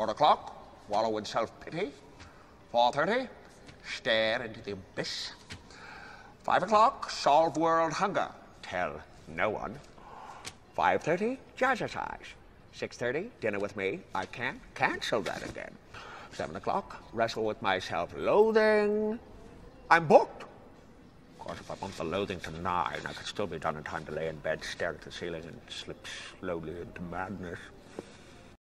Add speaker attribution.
Speaker 1: Four o'clock, wallow in self-pity. Four thirty, stare into the abyss. Five o'clock, solve world hunger. Tell no one. Five thirty, jazzercise. Six thirty, dinner with me. I can't cancel that again. Seven o'clock, wrestle with myself. Loathing. I'm booked. Of course, if I bump the loathing to nine, I could still be done in time to lay in bed, stare at the ceiling, and slip slowly into madness.